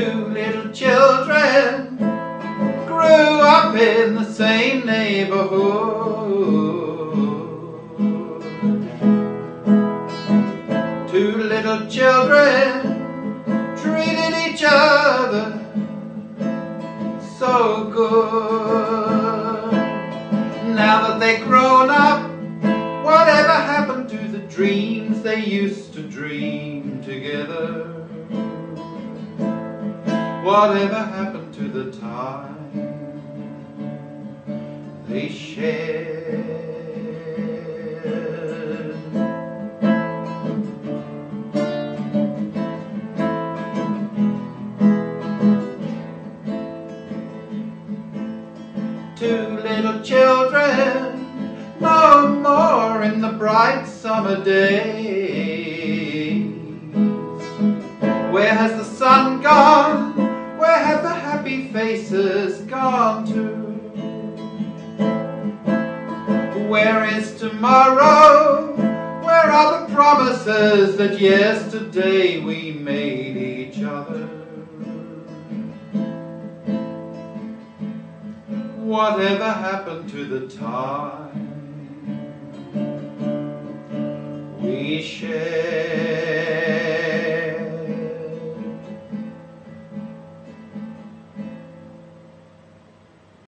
little children grew up in the same neighborhood. Two little children treated each other so good. Now that they've grown up, whatever happened to the dreams they used to dream together? Whatever happened to the time they shared? Two little children, no more in the bright summer days. Where has the sun gone? Where is tomorrow? Where are the promises that yesterday we made each other? Whatever happened to the time we shared?